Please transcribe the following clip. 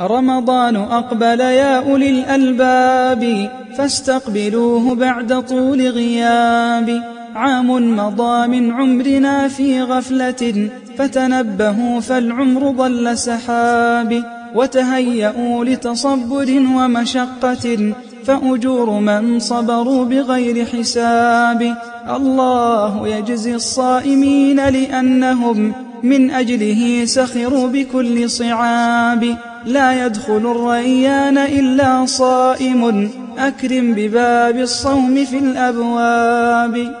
رمضان أقبل يا أولي الألباب فاستقبلوه بعد طول غياب. عام مضى من عمرنا في غفلة فتنبهوا فالعمر ضل سحاب. وتهيئوا لتصبر ومشقة فأجور من صبروا بغير حساب. الله يجزي الصائمين لأنهم من أجله سخروا بكل صعاب. لا يدخل الريان إلا صائم. أكرم بباب الصوم في الأبواب.